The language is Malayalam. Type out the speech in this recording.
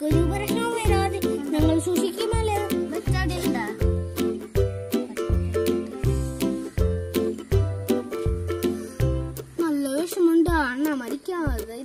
ഞങ്ങൾക്കൊരു പ്രശ്നവും വരാതെ ഞങ്ങൾ സൂക്ഷിക്കുമല്ലോ നല്ല വിഷമുണ്ട് അണ്ണ മരിക്കാതെ.